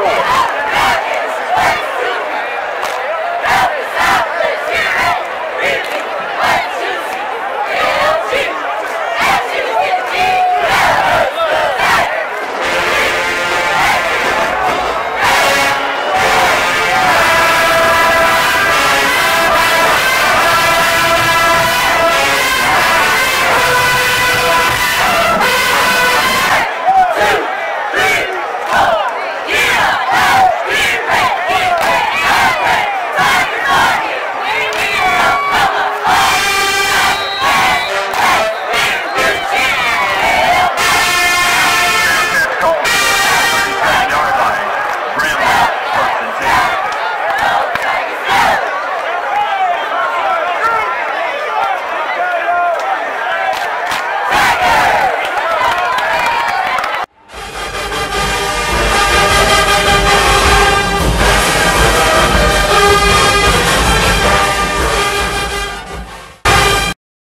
Bravo.